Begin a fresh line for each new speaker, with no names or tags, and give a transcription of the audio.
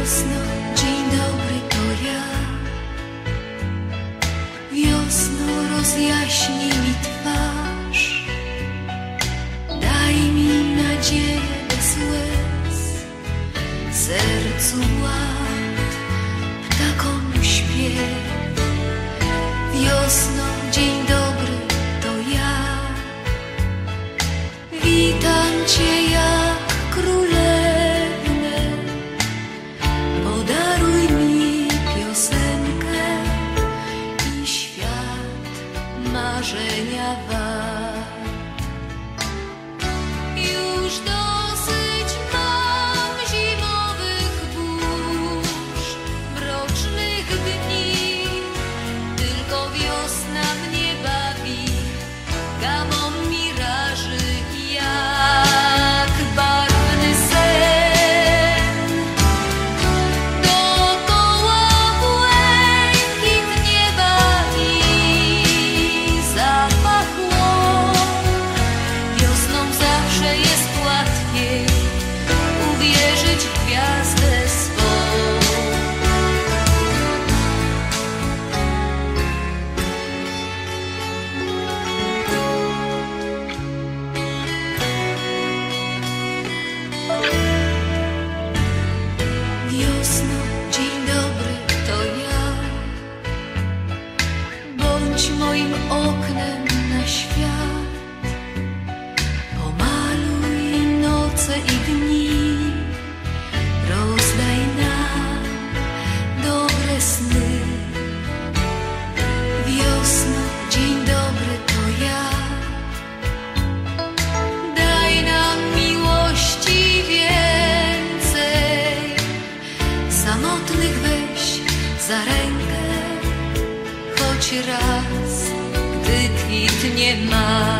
Wiosno, dzień dobry, to ja. Wiosno, rozjaśnij marzenia was. Moim oknem na świat. Pomaluj noce i dni. Rozdaj nam dobre sny. Wiosno, dzień dobry, to ja. Daj nam miłości więcej. Samotnych weź za rękę, raz, gdy kwitnie maj.